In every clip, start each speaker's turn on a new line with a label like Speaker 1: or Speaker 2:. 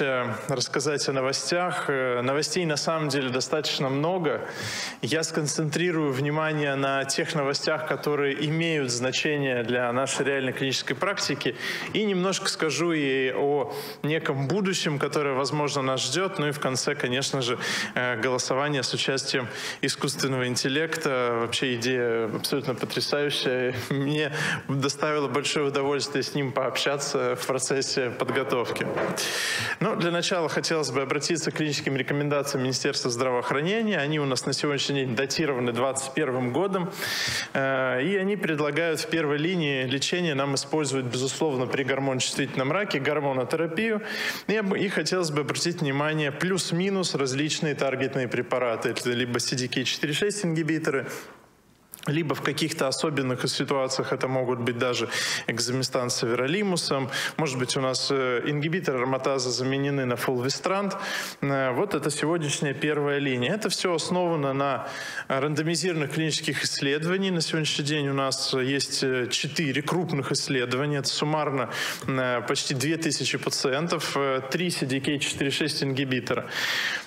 Speaker 1: задача рассказать о новостях. Э, новостей на самом деле достаточно много. Я сконцентрирую внимание на тех новостях, которые имеют значение для нашей реальной клинической практики. И немножко скажу и о неком будущем, которое, возможно, нас ждет. Ну и в конце, конечно же, э, голосование с участием искусственного интеллекта. Вообще идея абсолютно потрясающая. Мне доставило большое удовольствие с ним пообщаться в процессе подготовки. Ну, для начала хотелось бы обратиться к клиническим рекомендациям Министерства здравоохранения. Они у нас на сегодняшний день датированы 2021 годом. Э, и они предлагают в первой линии лечения нам использовать, безусловно, при гормоночувствительном раке гормонотерапию. И, и хотелось бы обратить внимание плюс-минус различные таргетные препараты. Это либо CDK4-6 ингибиторы, либо в каких-то особенных ситуациях это могут быть даже экзаместан с веролимусом. Может быть, у нас э, ингибиторы ароматаза заменены на фулвестрант. Э, вот это сегодняшняя первая линия. Это все основано на рандомизированных клинических исследованиях. На сегодняшний день у нас есть э, четыре крупных исследования. Это суммарно почти 2000 пациентов, три CDK4-6 ингибитора.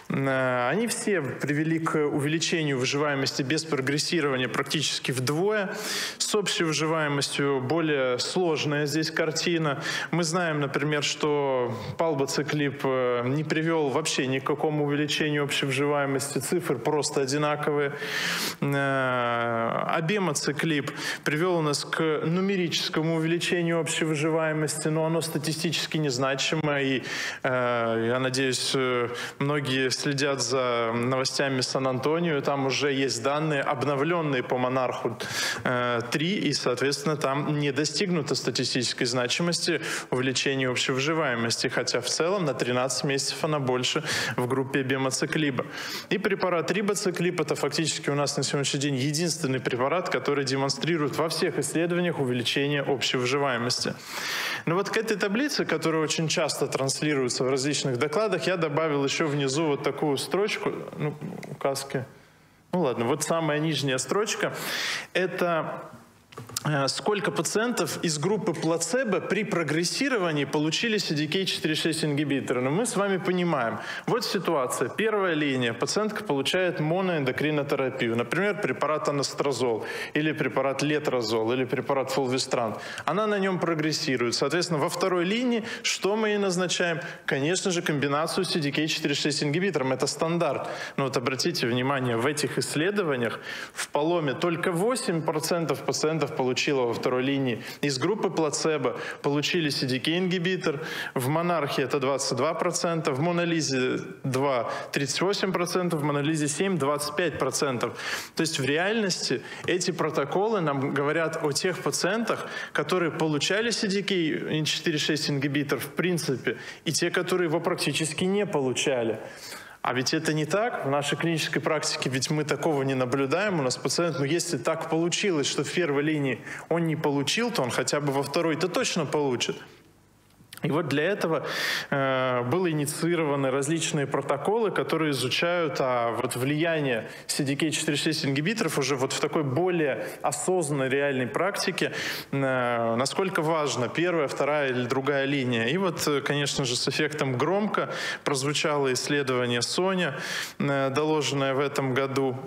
Speaker 1: Они все привели к увеличению выживаемости без прогрессирования практически вдвое. С общей выживаемостью более сложная здесь картина. Мы знаем, например, что палбоциклип э, не привел вообще ни к какому увеличению общей выживаемости. Цифры просто одинаковые. Э, Абемоциклип привел у нас к нумерическому увеличению общей выживаемости, но оно статистически незначимо. И э, я надеюсь, многие следят за новостями Сан-Антонио, там уже есть данные, обновленные по Монарху 3, э, и, соответственно, там не достигнуто статистической значимости увеличения общей выживаемости, хотя в целом на 13 месяцев она больше в группе бемоциклиба. И препарат рибоциклип – это фактически у нас на сегодняшний день единственный препарат, который демонстрирует во всех исследованиях увеличение общей выживаемости. Но вот к этой таблице, которая очень часто транслируется в различных докладах, я добавил еще внизу вот такую строчку, ну, указки. Ну ладно, вот самая нижняя строчка. Это сколько пациентов из группы плацебо при прогрессировании получили CDK4-6 ингибиторы. Но мы с вами понимаем, вот ситуация. Первая линия. Пациентка получает моноэндокринотерапию. Например, препарат анастрозол, или препарат летрозол, или препарат фулвестрант. Она на нем прогрессирует. Соответственно, во второй линии что мы ей назначаем? Конечно же, комбинацию CDK4-6 ингибитором. Это стандарт. Но вот обратите внимание, в этих исследованиях в поломе только 8% пациентов получили получила во второй линии. Из группы плацебо получили CDK-ингибитор. В монархии это 22%, в монолизе 2 – 38%, в монолизе 7 – 25%. То есть в реальности эти протоколы нам говорят о тех пациентах, которые получали CDK-4-6 ингибитор в принципе, и те, которые его практически не получали. А ведь это не так. В нашей клинической практике ведь мы такого не наблюдаем. У нас пациент, ну если так получилось, что в первой линии он не получил, то он хотя бы во второй-то точно получит. И вот для этого э, были инициированы различные протоколы, которые изучают а, вот влияние CDK4-6 ингибиторов уже вот в такой более осознанной реальной практике, э, насколько важно первая, вторая или другая линия. И вот, э, конечно же, с эффектом громко прозвучало исследование Соня, э, доложенное в этом году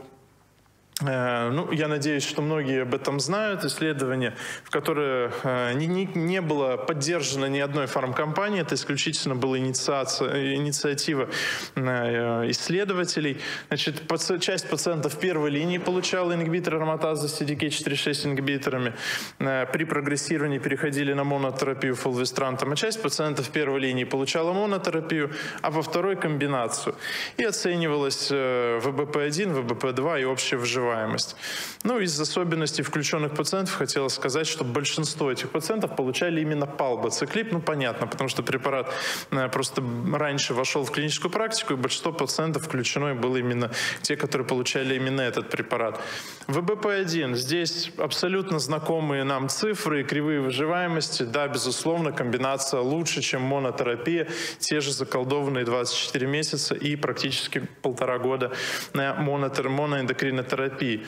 Speaker 1: ну, я надеюсь, что многие об этом знают. Исследование, в которое э, не, не, не было поддержано ни одной фармкомпании, это исключительно была инициация, инициатива э, исследователей. Значит, часть пациентов первой линии получала ингибитор ароматазы CDK4-6 ингибиторами. При прогрессировании переходили на монотерапию фулвестрантом, а часть пациентов первой линии получала монотерапию, а во второй комбинацию. И оценивалась ВБП-1, ВБП-2 и общее выживание выживаемость. Ну, из особенностей включенных пациентов хотелось сказать, что большинство этих пациентов получали именно палбоциклип. Ну, понятно, потому что препарат э, просто раньше вошел в клиническую практику, и большинство пациентов включено было именно те, которые получали именно этот препарат. ВБП-1. Здесь абсолютно знакомые нам цифры и кривые выживаемости. Да, безусловно, комбинация лучше, чем монотерапия. Те же заколдованные 24 месяца и практически полтора года на моноэндокринотерапии терапии.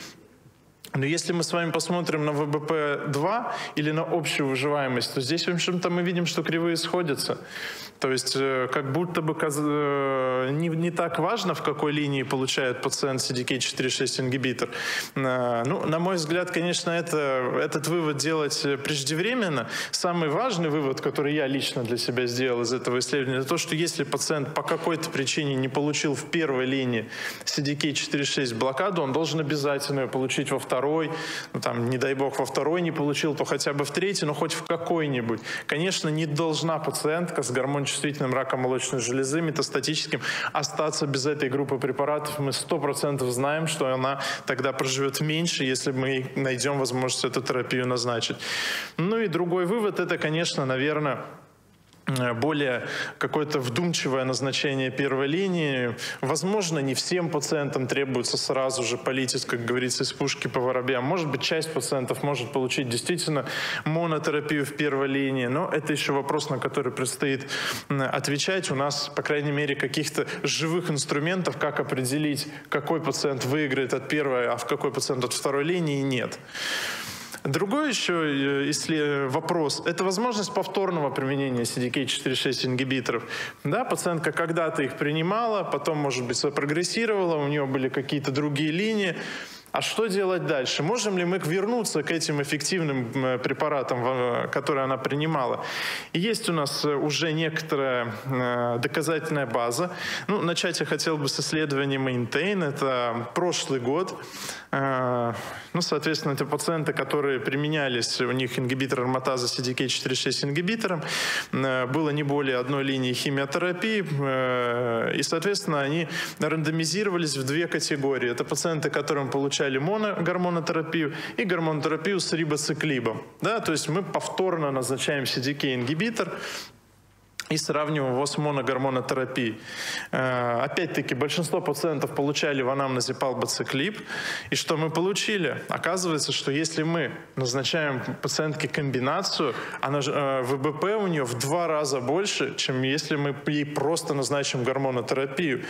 Speaker 1: Но если мы с вами посмотрим на ВБП-2 или на общую выживаемость, то здесь, в общем-то, мы видим, что кривые сходятся. То есть э, как будто бы э, не, не так важно, в какой линии получает пациент CDK4-6 ингибитор. Э, ну, на мой взгляд, конечно, это, этот вывод делать преждевременно. Самый важный вывод, который я лично для себя сделал из этого исследования, это то, что если пациент по какой-то причине не получил в первой линии CDK4-6 блокаду, он должен обязательно ее получить во второй. Ну, там, не дай бог, во второй не получил, то хотя бы в третьей, но хоть в какой-нибудь. Конечно, не должна пациентка с гормон чувствительным раком молочной железы, метастатическим, остаться без этой группы препаратов. Мы сто процентов знаем, что она тогда проживет меньше, если мы найдем возможность эту терапию назначить. Ну и другой вывод, это, конечно, наверное, более какое-то вдумчивое назначение первой линии. Возможно, не всем пациентам требуется сразу же политить, как говорится, из пушки по воробьям. Может быть, часть пациентов может получить действительно монотерапию в первой линии, но это еще вопрос, на который предстоит отвечать. У нас, по крайней мере, каких-то живых инструментов, как определить, какой пациент выиграет от первой, а в какой пациент от второй линии, нет. Другой еще э, если вопрос – это возможность повторного применения CDK4-6 ингибиторов. Да, пациентка когда-то их принимала, потом, может быть, прогрессировала, у нее были какие-то другие линии. А что делать дальше? Можем ли мы вернуться к этим эффективным э, препаратам, которые она принимала? И есть у нас э, уже некоторая доказательная база. Ну, начать я хотел бы с исследования Maintain. Это прошлый год. Ну, соответственно, это пациенты, которые применялись, у них ингибитор ароматаза CDK4-6 ингибитором, э, было не более одной линии химиотерапии, э, и, соответственно, они рандомизировались в две категории. Это пациенты, которым получали моногормонотерапию и гормонотерапию с рибоциклибом. Да, то есть мы повторно назначаем CDK-ингибитор, и сравниваем его с моногормонотерапией. Э, опять-таки, большинство пациентов получали в анамнезе палбоциклип. И что мы получили? Оказывается, что если мы назначаем пациентке комбинацию, она, э, ВБП у нее в два раза больше, чем если мы ей просто назначим гормонотерапию.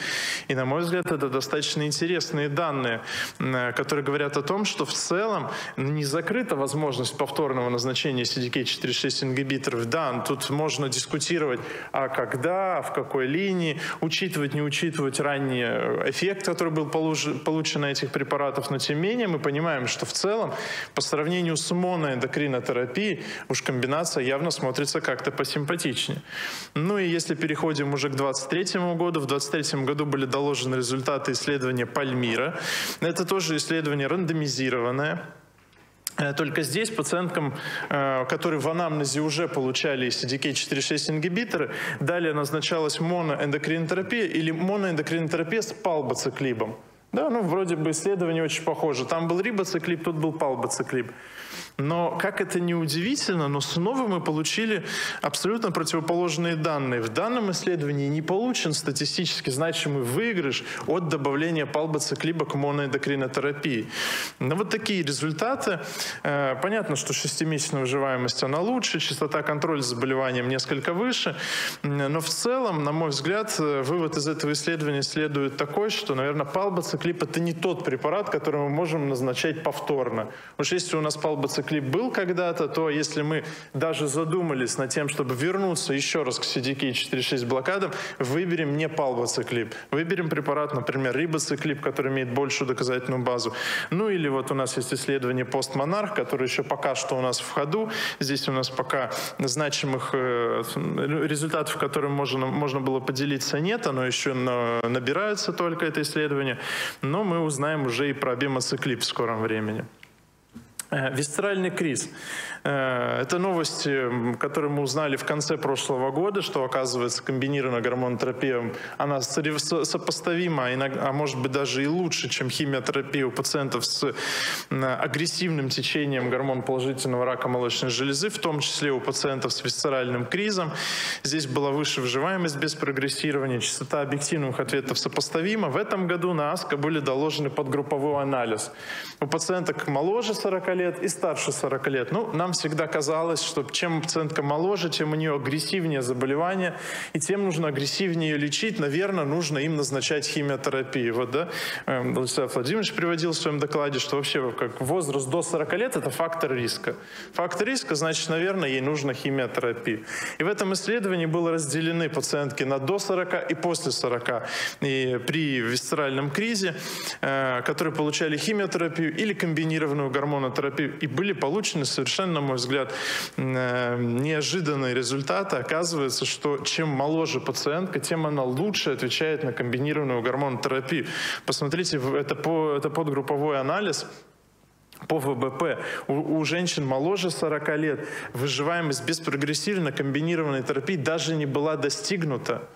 Speaker 1: И, на мой взгляд, это достаточно интересные данные, э, которые говорят о том, что в целом не закрыта возможность повторного назначения CDK4-6 ингибиторов. Да, тут можно дискутировать, а когда, в какой линии, учитывать, не учитывать ранний эффект, который был получен на этих препаратов, но тем не менее мы понимаем, что в целом по сравнению с моноэндокринотерапией уж комбинация явно смотрится как-то посимпатичнее. Ну и если переходим уже к 2023 году, в 2023 году были доложены результаты исследования Пальмира. Это тоже исследование рандомизированное, Э, только здесь пациенткам, э, которые в анамнезе уже получали CDK4-6 ингибиторы, далее назначалась моноэндокринотерапия или моноэндокринотерапия с палбоциклибом. Да, ну вроде бы исследование очень похоже. Там был рибоциклип, тут был палбоциклип. Но, как это не удивительно, но снова мы получили абсолютно противоположные данные. В данном исследовании не получен статистически значимый выигрыш от добавления палбоциклиба к моноэндокринотерапии. Но вот такие результаты. Э, понятно, что шестимесячная выживаемость, она лучше, частота контроля с заболеванием несколько выше. Но в целом, на мой взгляд, э, вывод из этого исследования следует такой, что, наверное, палбоциклип — это не тот препарат, который мы можем назначать повторно. Уж если у нас палбоциклип клип был когда-то, то если мы даже задумались над тем, чтобы вернуться еще раз к CDK 4.6 блокадам, выберем не палбоциклип. Выберем препарат, например, рибоциклип, который имеет большую доказательную базу. Ну или вот у нас есть исследование постмонарх, которое еще пока что у нас в ходу. Здесь у нас пока значимых э, результатов, которыми можно, можно было поделиться, нет. Оно еще набирается только, это исследование. Но мы узнаем уже и про бимоциклип в скором времени. Э, висцеральный криз. Э, это новости, которые мы узнали в конце прошлого года, что, оказывается, комбинированная гормонотерапия, она сопоставима, а может быть даже и лучше, чем химиотерапия у пациентов с агрессивным течением гормон положительного рака молочной железы, в том числе у пациентов с висцеральным кризом. Здесь была выше выживаемость без прогрессирования, частота объективных ответов сопоставима. В этом году на АСКО были доложены подгрупповой анализ. У пациенток моложе 40 лет лет и старше 40 лет. Ну, нам всегда казалось, что чем пациентка моложе, тем у нее агрессивнее заболевание, и тем нужно агрессивнее ее лечить. Наверное, нужно им назначать химиотерапию. Вот, да, эм, Владислав Владимирович приводил в своем докладе, что вообще как возраст до 40 лет – это фактор риска. Фактор риска, значит, наверное, ей нужна химиотерапия. И в этом исследовании было разделены пациентки на до 40 и после 40. И при висцеральном кризе, э, которые получали химиотерапию или комбинированную гормонотерапию, и были получены совершенно, на мой взгляд, э, неожиданные результаты. Оказывается, что чем моложе пациентка, тем она лучше отвечает на комбинированную гормонотерапию. Посмотрите, это, по, это подгрупповой анализ по ВБП у, у женщин моложе 40 лет выживаемость без прогрессивно комбинированной терапии даже не была достигнута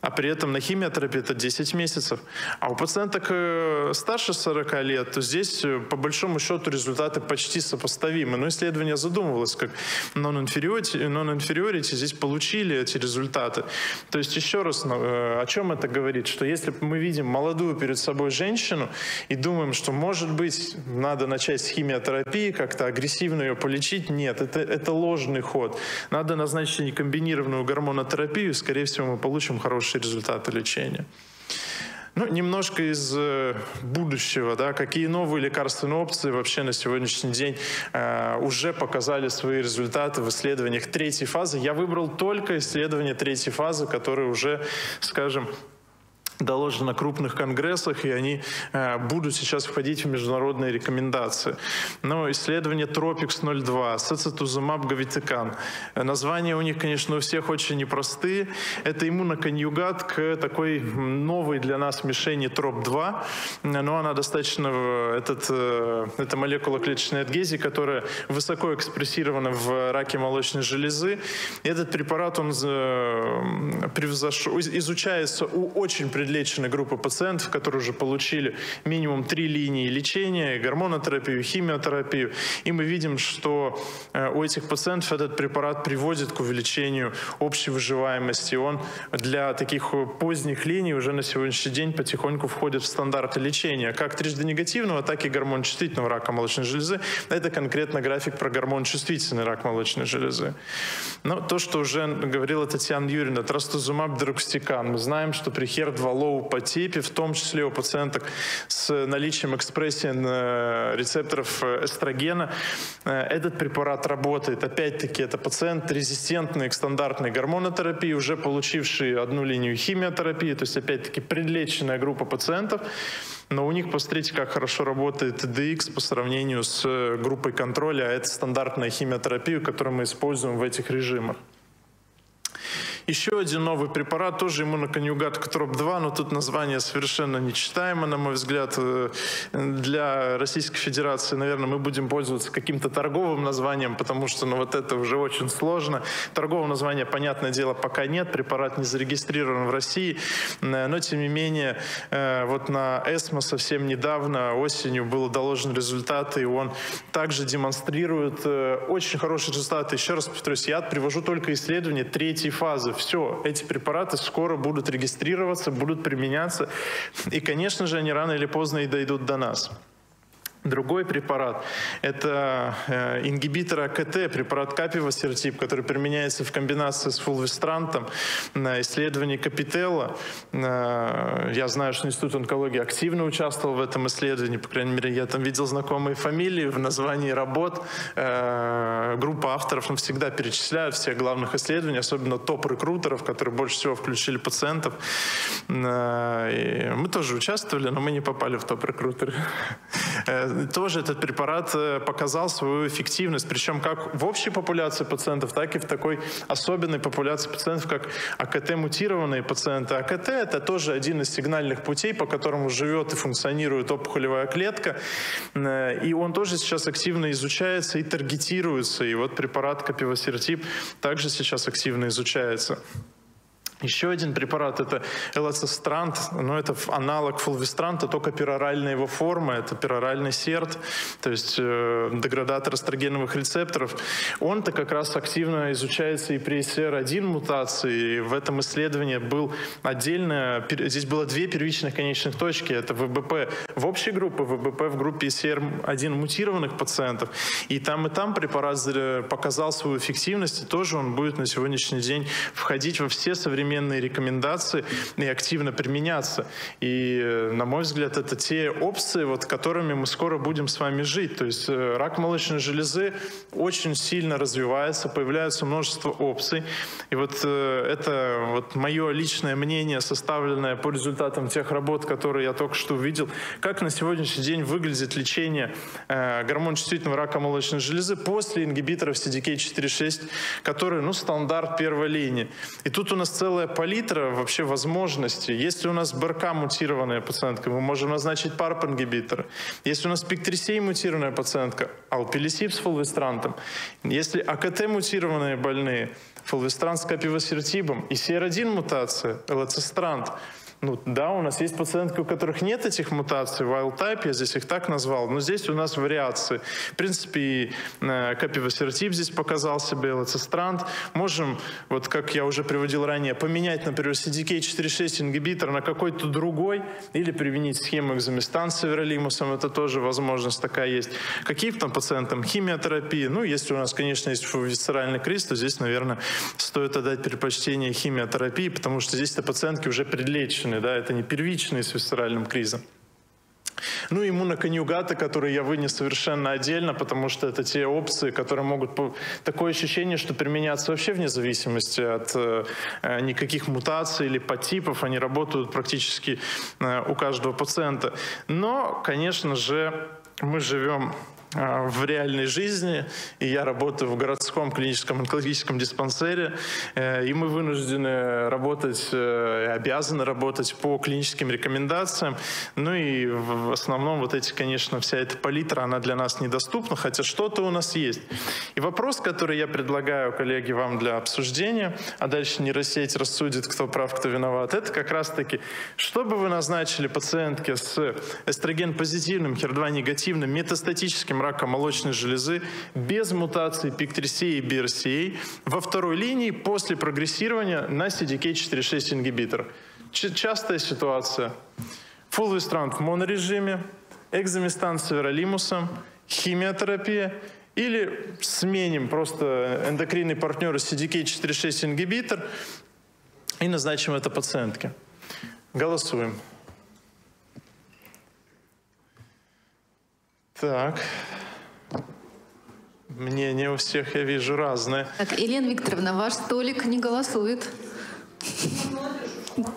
Speaker 1: а при этом на химиотерапии это 10 месяцев. А у пациенток э, старше 40 лет, то здесь э, по большому счету результаты почти сопоставимы. Но исследование задумывалось как non-inferiority, non-inferiority здесь получили эти результаты. То есть еще раз, э, о чем это говорит? Что если мы видим молодую перед собой женщину и думаем, что может быть надо начать с химиотерапии, как-то агрессивно ее полечить, нет, это, это ложный ход. Надо назначить комбинированную гормонотерапию, скорее всего мы получим хороший хорошие результаты лечения. Ну, немножко из э, будущего, да, какие новые лекарственные опции вообще на сегодняшний день э, уже показали свои результаты в исследованиях третьей фазы. Я выбрал только исследования третьей фазы, которые уже, скажем, доложено на крупных конгрессах, и они э, будут сейчас входить в международные рекомендации. Но исследование Tropics-02, сецитузумаб гавитекан. Названия у них, конечно, у всех очень непростые. Это иммуноконъюгат к такой новой для нас мишени ТРОП-2, но она достаточно, этот, э, это молекула клеточной адгезии, которая высоко экспрессирована в раке молочной железы. Этот препарат, он э, превзошел, изучается у очень определенных подлечены группы пациентов, которые уже получили минимум три линии лечения, гормонотерапию, химиотерапию. И мы видим, что э, у этих пациентов этот препарат приводит к увеличению общей выживаемости. Он для таких поздних линий уже на сегодняшний день потихоньку входит в стандарты лечения, как трижды негативного, так и гормон-чувствительного рака молочной железы. Это конкретно график про гормон-чувствительный рак молочной железы. Но то, что уже говорила Татьяна Юрьевна, трастузумаб дерукстикан. Мы знаем, что при HER2 low по типе, в том числе у пациенток с наличием экспрессии рецепторов э, эстрогена. Э, этот препарат работает. Опять-таки, это пациент резистентный к стандартной гормонотерапии, уже получивший одну линию химиотерапии, то есть, опять-таки, предлеченная группа пациентов. Но у них, посмотрите, как хорошо работает DX по сравнению с э, группой контроля, а это стандартная химиотерапия, которую мы используем в этих режимах. Еще один новый препарат, тоже иммуноконъюгат КТРОП-2, но тут название совершенно нечитаемо, на мой взгляд. Э, для Российской Федерации, наверное, мы будем пользоваться каким-то торговым названием, потому что ну, вот это уже очень сложно. Торгового названия, понятное дело, пока нет. Препарат не зарегистрирован в России. Э, но, тем не менее, э, вот на ЭСМО совсем недавно, осенью, было доложен результат, и он также демонстрирует очень хорошие результаты. Еще раз повторюсь, я привожу только исследования третьей фазы все, эти препараты скоро будут регистрироваться, будут применяться, и, конечно же, они рано или поздно и дойдут до нас. Другой препарат – это э, ингибитор АКТ, препарат капивосертип, который применяется в комбинации с фулвестрантом на исследовании Капителла. Э, я знаю, что Институт онкологии активно участвовал в этом исследовании, по крайней мере, я там видел знакомые фамилии в названии работ. Э, группа авторов ну, всегда перечисляют всех главных исследований, особенно топ-рекрутеров, которые больше всего включили пациентов. Э, мы тоже участвовали, но мы не попали в топ-рекрутеры. Тоже этот препарат э, показал свою эффективность, причем как в общей популяции пациентов, так и в такой особенной популяции пациентов, как АКТ-мутированные пациенты. АКТ – это тоже один из сигнальных путей, по которому живет и функционирует опухолевая клетка, э, и он тоже сейчас активно изучается и таргетируется, и вот препарат капивосертип также сейчас активно изучается. Еще один препарат — это элацистрант, но это аналог фулвистранта, только пероральная его форма, это пероральный серд, то есть э, деградатор эстрогеновых рецепторов. Он-то как раз активно изучается и при SR1 мутации. И в этом исследовании был отдельно, здесь было две первичных конечных точки, это ВБП в общей группе, ВБП в группе SR1 мутированных пациентов. И там, и там препарат показал свою эффективность, и тоже он будет на сегодняшний день входить во все современные современные рекомендации и активно применяться. И, э, на мой взгляд, это те опции, вот, которыми мы скоро будем с вами жить. То есть э, рак молочной железы очень сильно развивается, появляется множество опций. И вот э, это вот мое личное мнение, составленное по результатам тех работ, которые я только что увидел, как на сегодняшний день выглядит лечение гормон-чувствительного рака молочной железы после ингибиторов CDK4-6, которые, ну, стандарт первой линии. И тут у нас целая целая палитра вообще возможностей. Если у нас БРК мутированная пациентка, мы можем назначить PARP-ингибитор. Если у нас пик-3 мутированная пациентка, алпилисип с фулвестрантом. Если АКТ мутированные больные, фулвестрант с капивосертибом и CR1 мутация, элацистрант – ну да, у нас есть пациентки, у которых нет этих мутаций, wild type, я здесь их так назвал, но здесь у нас вариации. В принципе, и э, капивосертип здесь показал себя, лацистрант. Можем, вот как я уже приводил ранее, поменять, например, CDK4-6 ингибитор на какой-то другой или применить схему экзаместан с эверолимусом, это тоже возможность такая есть. Каким там пациентам? Химиотерапия. Ну, если у нас, конечно, есть висцеральный криз, то здесь, наверное, стоит отдать предпочтение химиотерапии, потому что здесь-то пациентки уже предлечены вторичные, да, это не первичные с висцеральным кризом. Ну, иммуноконъюгаты, которые я вынес совершенно отдельно, потому что это те опции, которые могут... Такое ощущение, что применяться вообще вне зависимости от э, никаких мутаций или подтипов. Они работают практически э, у каждого пациента. Но, конечно же, мы живем в реальной жизни, и я работаю в городском клиническом онкологическом диспансере, э, и мы вынуждены работать, э, обязаны работать по клиническим рекомендациям. Ну и в основном вот эти, конечно, вся эта палитра, она для нас недоступна, хотя что-то у нас есть. И вопрос, который я предлагаю, коллеги, вам для обсуждения, а дальше нейросеть рассудит, кто прав, кто виноват, это как раз-таки, чтобы вы назначили пациентке с эстроген-позитивным, HER2-негативным, метастатическим рака молочной железы без мутации PIK3CA и BRCA во второй линии после прогрессирования на CDK4-6 ингибитор. Частая ситуация. Фулвестрант в монорежиме, экзаместан с веролимусом, химиотерапия или сменим просто эндокринный партнер CDK4-6 ингибитор и назначим это пациентке. Голосуем. Так. Мнения у всех, я вижу, разные.
Speaker 2: Так, Елена Викторовна, ваш столик не голосует.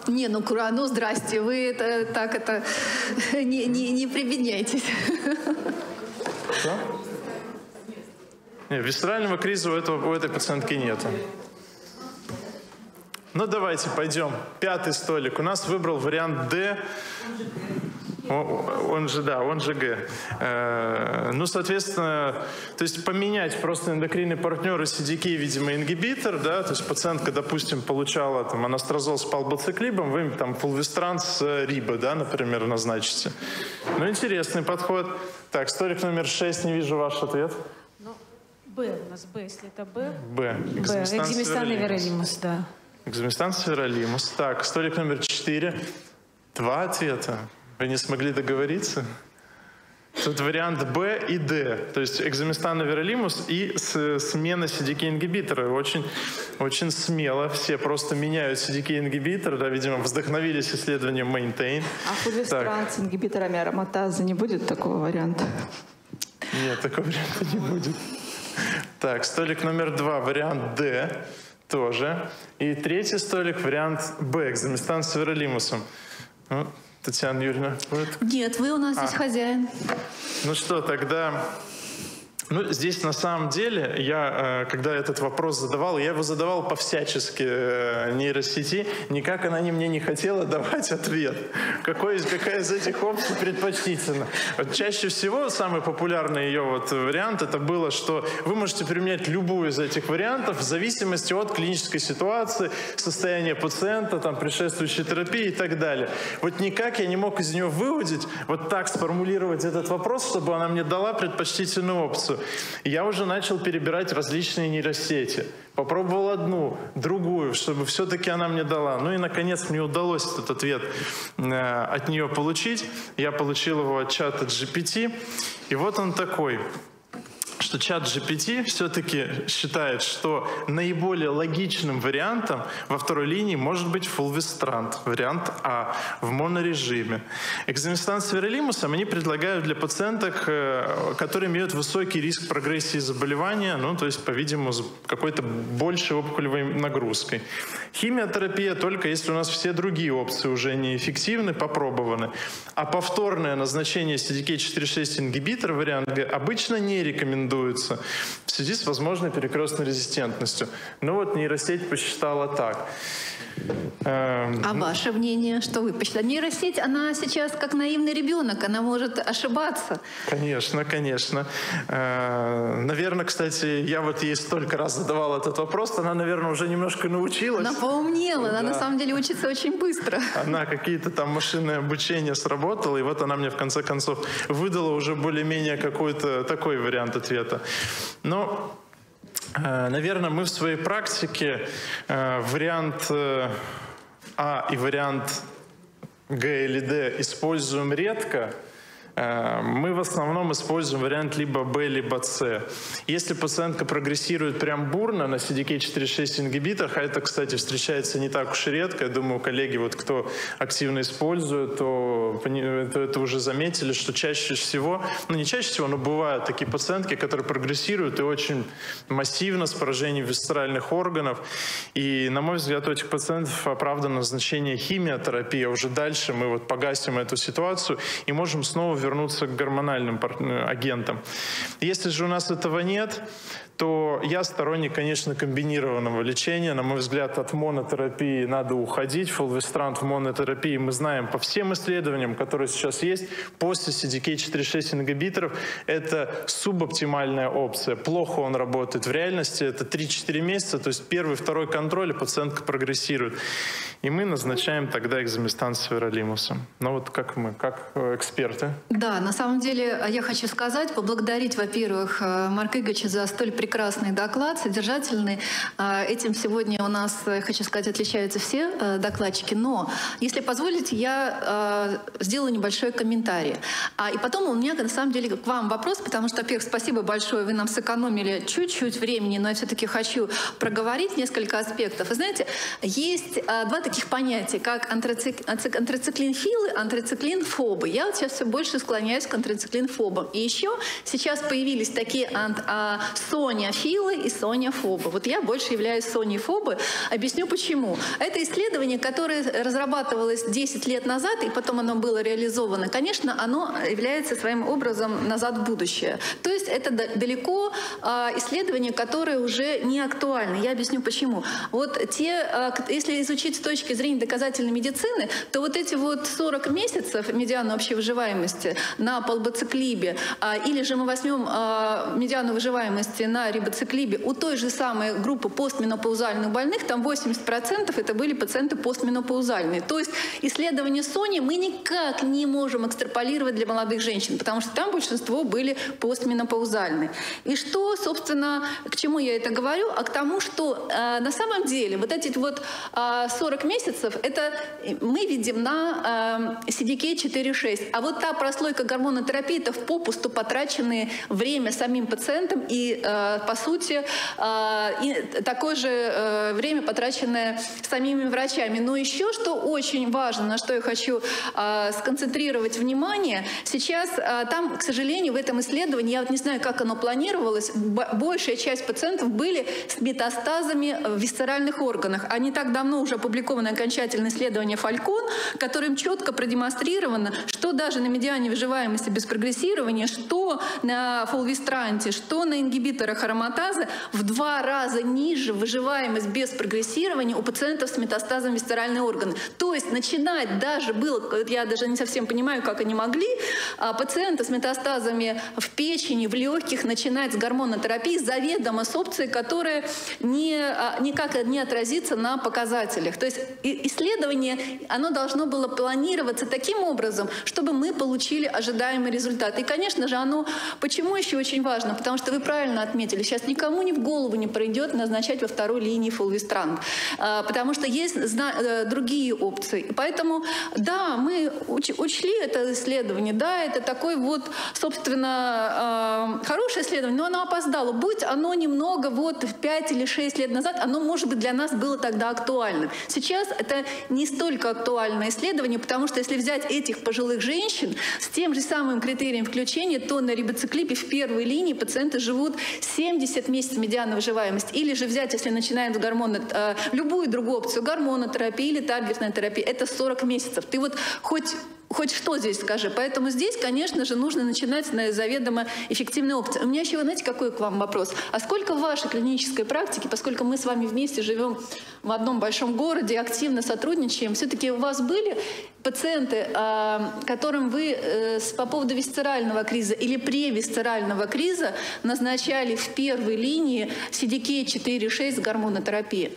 Speaker 2: Не, ну, ну здрасте, вы это так это не, не, не прибедняйтесь.
Speaker 1: Что? Нет, висцерального криза у, этого, у этой пациентки нет. Ну давайте пойдем. Пятый столик. У нас выбрал вариант D. Он же, да, он же Г. Э, ну, соответственно, то есть поменять просто эндокринный партнер и CDK, видимо, ингибитор, да, то есть пациентка, допустим, получала там анастрозол с палбоциклибом, вы там фулвестран с риба, да, например, назначите. Ну, интересный подход. Так, столик номер 6, не вижу ваш ответ.
Speaker 3: Ну, Б у нас, Б, если это Б.
Speaker 1: Б.
Speaker 3: Экземистан и веролимус, да.
Speaker 1: Экземистан с веролимус. Так, столик номер 4. Два ответа. Вы не смогли договориться? Тут вариант Б и Д, то есть экзаместан веролимус и смена CDK-ингибитора. Очень, очень смело все просто меняют CDK-ингибитор, да, видимо, вдохновились исследованием Maintain.
Speaker 4: А фулвестран с ингибиторами ароматазы не будет такого варианта?
Speaker 1: Нет, такого варианта не будет. Так, столик номер два, вариант D тоже. И третий столик, вариант Б, экзаместан с веролимусом. Ну, Татьяна Юрьевна?
Speaker 2: Будет? Нет, вы у нас а. здесь хозяин.
Speaker 1: Ну что, тогда Ну, здесь на самом деле, я, э, когда этот вопрос задавал, я его задавал по-всячески э, нейросети, никак она не мне не хотела давать ответ. Какой, какая из этих опций предпочтительна? Вот чаще всего самый популярный ее вот вариант это было, что вы можете применять любую из этих вариантов в зависимости от клинической ситуации, состояния пациента, там, предшествующей терапии и так далее. Вот никак я не мог из нее выудить, вот так сформулировать этот вопрос, чтобы она мне дала предпочтительную опцию я уже начал перебирать различные нейросети. Попробовал одну, другую, чтобы все-таки она мне дала. Ну и, наконец, мне удалось этот ответ э, от нее получить. Я получил его от чата GPT. И вот он такой что чат GPT все-таки считает, что наиболее логичным вариантом во второй линии может быть fulvestrant, вариант А, в монорежиме. Экзаместан с веролимусом они предлагают для пациенток, э, которые имеют высокий риск прогрессии заболевания, ну, то есть, по-видимому, с какой-то большей опухолевой нагрузкой. Химиотерапия только если у нас все другие опции уже неэффективны, попробованы. А повторное назначение CDK4-6 ингибитора, вариант Г, обычно не рекомендуется рекомендуется в связи с возможной перекрестной резистентностью. Но вот нейросеть посчитала так.
Speaker 2: Эм, а ваше мнение, что вы посчитали? Нейросеть, она сейчас как наивный ребенок, она может ошибаться.
Speaker 1: Конечно, конечно. Э, наверное, кстати, я вот ей столько раз задавал этот вопрос, она, наверное, уже немножко научилась.
Speaker 2: Она поумнела, да. она на самом деле учится очень быстро.
Speaker 1: Она какие-то там машинное обучение сработала, и вот она мне в конце концов выдала уже более-менее какой-то такой вариант ответа. Но Э, Наверное, мы в своей практике э, вариант э, А и вариант Г или Д используем редко, мы в основном используем вариант либо Б, либо С. Если пациентка прогрессирует прям бурно на CDK4-6 ингибиторах, а это, кстати, встречается не так уж редко, я думаю, коллеги, вот кто активно использует, то, то это уже заметили, что чаще всего, ну не чаще всего, но бывают такие пациентки, которые прогрессируют и очень массивно с поражением висцеральных органов. И, на мой взгляд, у этих пациентов оправдано назначение химиотерапии, а уже дальше мы вот погасим эту ситуацию и можем снова вернуться к гормональным э, агентам. Если же у нас этого нет, то я сторонник, конечно, комбинированного лечения. На мой взгляд, от монотерапии надо уходить. Фулвестрант в монотерапии мы знаем по всем исследованиям, которые сейчас есть, после CDK4-6 ингибиторов, это субоптимальная опция. Плохо он работает. В реальности это 3-4 месяца, то есть первый, второй контроль, и пациентка прогрессирует. И мы назначаем тогда экзаместан с веролимусом. Ну вот как мы, как э, эксперты.
Speaker 2: Да, на самом деле я хочу сказать, поблагодарить, во-первых, э, Марка Игоревича за столь прекрасный доклад, содержательный. А, этим сегодня у нас, э, хочу сказать, отличаются все э, докладчики. Но, если позволите, я сделаю небольшой комментарий. А, и потом у меня, на самом деле, к вам вопрос, потому что, во-первых, спасибо большое, вы нам сэкономили чуть-чуть времени, но я все-таки хочу проговорить несколько аспектов. Вы знаете, есть два таких понятия, как антрацик... антрациклинфилы, антрациклинфобы. Я вот сейчас все больше склоняюсь к антрациклинфобам. И еще сейчас появились такие ант... а, соняфилы и соняфобы. Вот я больше являюсь соняфобы. Объясню почему. Это исследование, которое разрабатывалось 10 лет назад, и потом оно было реализовано. Конечно, оно является своим образом назад в будущее. То есть это далеко а, исследование, которое уже не актуально. Я объясню почему. Вот те, а, если изучить с точки зрения доказательной медицины, то вот эти вот 40 месяцев медиана общей выживаемости на полбоциклибе, а, или же мы возьмем медиану выживаемости на рибоциклибе у той же самой группы постменопаузальных больных, там 80% это были пациенты постменопаузальные. То есть исследование Сони мы никак не можем экстраполировать для молодых женщин, потому что там большинство были постменопаузальные. И что, собственно, к чему я это говорю? А к тому, что э, на самом деле вот эти вот э, 40 месяцев, это мы видим на э, CDK 4.6. А вот та прослойка гормонотерапии, это в попусту потраченное время самим пациентам и э, по сути, а, и такое же э, время, потраченное самими врачами. Но еще что очень важно, на что я хочу а, сконцентрировать внимание, сейчас а, там, к сожалению, в этом исследовании, я вот не знаю, как оно планировалось, большая часть пациентов были с метастазами в висцеральных органах. А не так давно уже опубликовано окончательное исследование «Фалькон», которым четко продемонстрировано, что даже на медиане выживаемости без прогрессирования, что на фолвистранте, что на ингибиторах ароматазы в два раза ниже выживаемость без прогрессирования у пациентов с метастазом висцеральные органы. То есть начинать даже было, я даже не совсем понимаю, как они могли, а пациенты с метастазами в печени, в легких начинать с гормонотерапии заведомо с опцией, которая не, а, никак не отразится на показателях. То есть исследование, оно должно было планироваться таким образом, чтобы мы получили ожидаемый результат. И, конечно же, оно почему еще очень важно? Потому что вы правильно отметили, сейчас никому ни в голову не пройдет назначать во второй линии фулвистрант, а, потому что есть э, другие опции. Поэтому, да, мы учли это исследование, да, это такой вот, собственно, э, хорошее исследование, но оно опоздало. Будь оно немного вот 5 или 6 лет назад, оно, может быть, для нас было тогда актуальным. Сейчас это не столько актуальное исследование, потому что если взять этих пожилых женщин с тем же самым критерием включения, то на рибоциклипе в первой линии пациенты живут 70 месяцев медианной выживаемости. Или же взять, если начинаем с гормона, э, любую другую опцию, гормонотерапии или таргетная терапия, это 40 месяцев. Ты вот хоть хоть что здесь скажи. Поэтому здесь, конечно же, нужно начинать на заведомо эффективной опции. У меня еще, знаете, какой к вам вопрос? А сколько в вашей клинической практике, поскольку мы с вами вместе живем в одном большом городе, активно сотрудничаем, все-таки у вас были пациенты, а, которым вы э, по поводу висцерального криза или превисцерального криза назначали в первой линии CDK 4-6 гормонотерапии?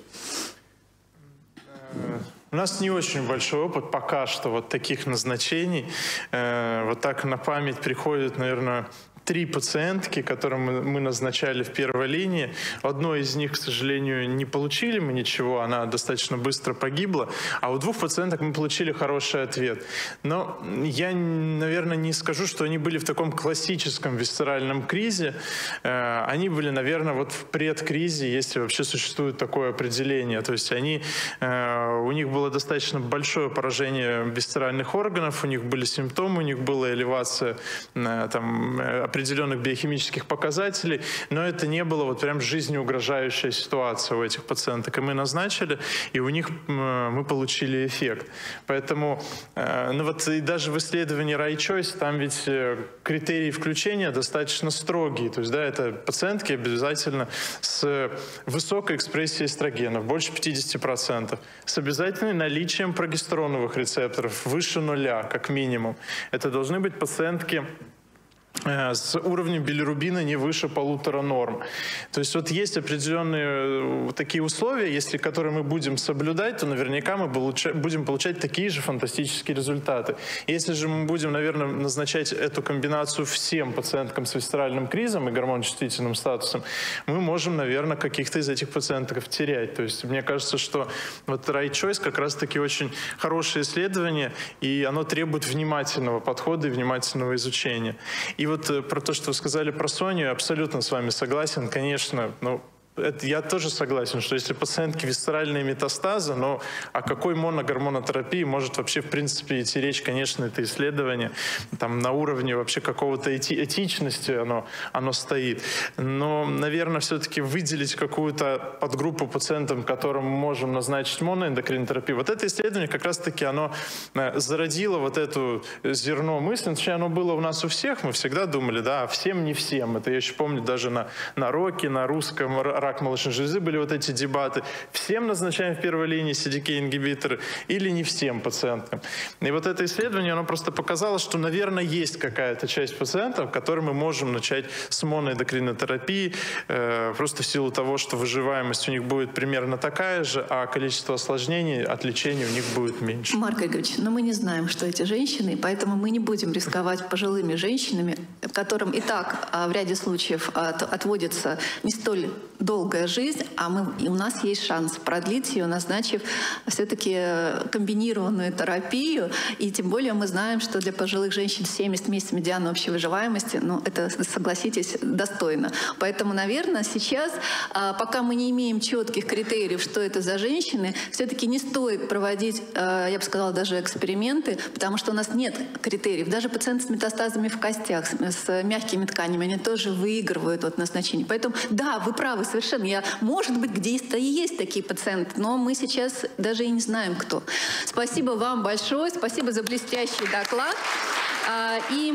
Speaker 1: У нас не очень большой опыт пока что вот таких назначений. Э, вот так на память приходит, наверное, три пациентки, которым мы назначали в первой линии. Одной из них, к сожалению, не получили мы ничего, она достаточно быстро погибла, а у двух пациенток мы получили хороший ответ. Но я, наверное, не скажу, что они были в таком классическом висцеральном кризе. Э, они были, наверное, вот в предкризе, если вообще существует такое определение. То есть они, э, у них было достаточно большое поражение висцеральных органов, у них были симптомы, у них была элевация э, там, определенных биохимических показателей, но это не было вот прям жизнеугрожающая ситуация у этих пациенток. И мы назначили, и у них мы получили эффект. Поэтому, э, ну вот и даже в исследовании RaiChoice там ведь э, критерии включения достаточно строгие. То есть, да, это пациентки обязательно с высокой экспрессией эстрогенов, больше 50%, с обязательным наличием прогестероновых рецепторов выше нуля, как минимум. Это должны быть пациентки с уровнем билирубина не выше полутора норм. То есть вот есть определенные э, такие условия, если которые мы будем соблюдать, то наверняка мы будем получать такие же фантастические результаты. Если же мы будем, наверное, назначать эту комбинацию всем пациенткам с висцеральным кризом и гормоночувствительным статусом, мы можем, наверное, каких-то из этих пациентов терять. То есть мне кажется, что вот Right Choice как раз-таки очень хорошее исследование, и оно требует внимательного подхода и внимательного изучения. И и вот э, про то, что вы сказали про Соню, абсолютно с вами согласен. Конечно, ну, это я тоже согласен, что если пациентки висцеральные метастазы, но о какой моногормонотерапии может вообще в принципе идти речь, конечно, это исследование там на уровне вообще какого-то эти, этичности оно, оно стоит. Но, наверное, все-таки выделить какую-то подгруппу пациентам, которым мы можем назначить моноэндокринотерапию, вот это исследование как раз-таки оно э, зародило вот эту зерно мысли, точнее оно было у нас у всех, мы всегда думали, да, всем не всем. Это я еще помню даже на, на роке, на русском рак молочной железы были вот эти дебаты. Всем назначаем в первой линии CDK-ингибиторы или не всем пациентам. И вот это исследование, оно просто показало, что, наверное, есть какая-то часть пациентов, которые мы можем начать с моноэндокринотерапии, э, просто в силу того, что выживаемость у них будет примерно такая же, а количество осложнений от лечения у них будет меньше.
Speaker 2: Марк Игоревич, но мы не знаем, что эти женщины, поэтому мы не будем рисковать пожилыми женщинами, которым и так а, в ряде случаев от, отводится не столь долго долгая жизнь, а мы, и у нас есть шанс продлить ее, назначив все-таки комбинированную терапию. И тем более мы знаем, что для пожилых женщин 70 месяцев медианы общей выживаемости, ну, это, согласитесь, достойно. Поэтому, наверное, сейчас, а, пока мы не имеем четких критериев, что это за женщины, все-таки не стоит проводить, а, я бы сказала, даже эксперименты, потому что у нас нет критериев. Даже пациенты с метастазами в костях, с мягкими тканями, они тоже выигрывают от назначения. Поэтому, да, вы правы, совершенно совершенно. Я, может быть, где-то и есть такие пациенты, но мы сейчас даже и не знаем, кто. Спасибо вам большое, спасибо за блестящий доклад. И